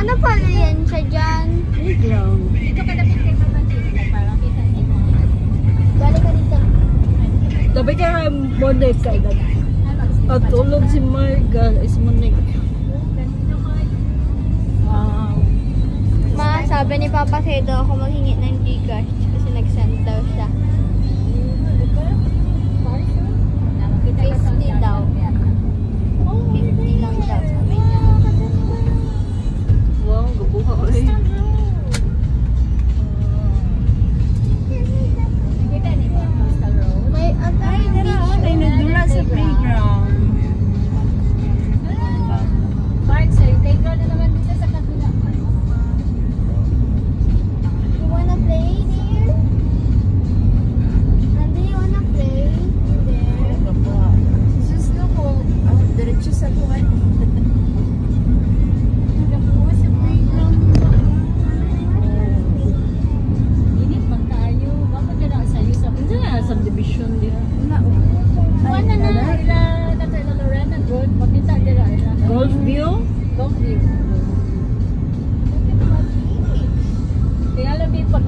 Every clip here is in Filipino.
Ano pala yan siya dyan? Playground. Dito ka dapat kay Papa Chika para kita ni mo. Dali ka dito. Dapat ka Monday ka edad. At tulog si Marga is manig. Wow. Ma, sabi ni Papa sa'yo daw ako maghingi ng gigash kasi nag-send daw siya. 50 daw.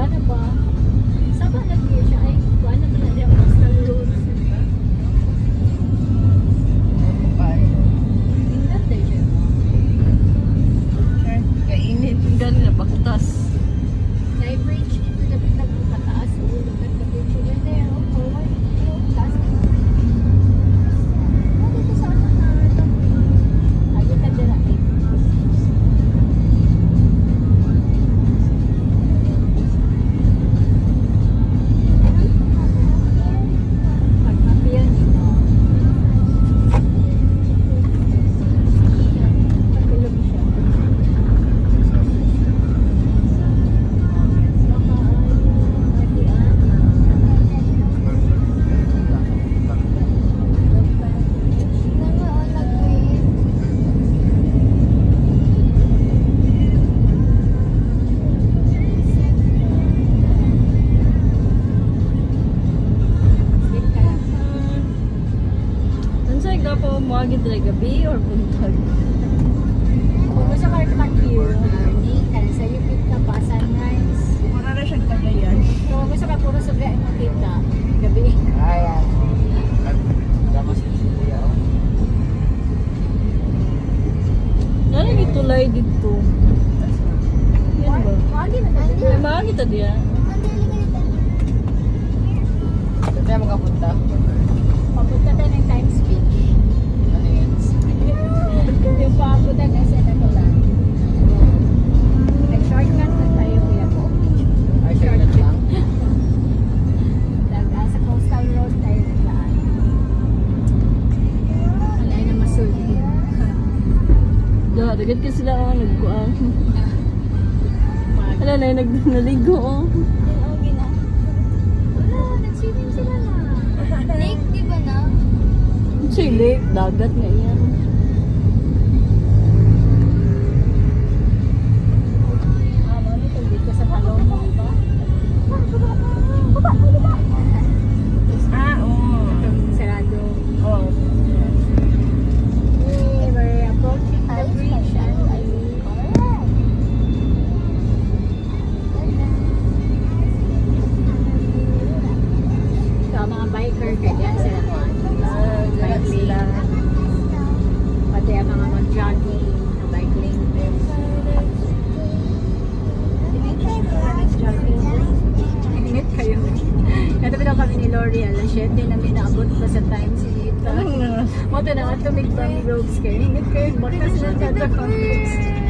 Labi pa ba na ba? Saba lagi siya ay kuha na pala agad na gabi or buntag? Kung gusto ka rin mag-view, morning, kaya sa Yupit ka pa, sunrise. Mura na siyang kagayan. Kung gusto ka puro sa biyahe makita, gabi. Ayan. Ano yung tulay dito? Yan ba? Wagi na Ay, maagi ta diya. Saan tayo makapunta? Papunta tayo ng Times Beach. Yun? Yung papunta na sa Nakulan. Nag-shortcut na tayo kuya po. Ay, shortcut lang. Nag- ah, sa coastal road tayo naglaan. Wala na masulid. Da, dagat ka sila oh, nagkuan. Wala na, nag naligo oh. Okay na. Wala, nag-swimming sila na. Lake, di ba na? Chile, dagat nga yan. L'Oreal. Ang 7 namin naabot pa sa time si Nita. Mo to na ato may pang robes kayo. Ingat kayo. Baka sila tata conflicts. Wow,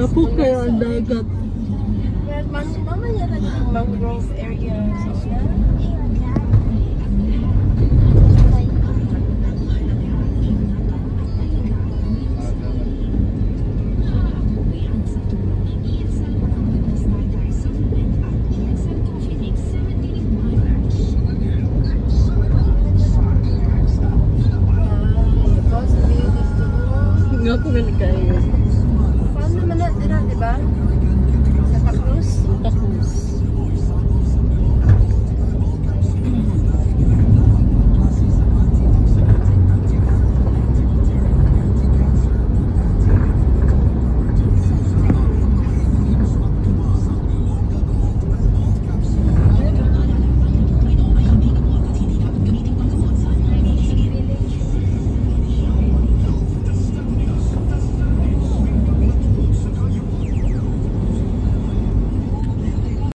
Ako kaya ang dagat. Well, man, mama niya lang yung mangrove area. So, Nga ko là, là-bas. La Parnos.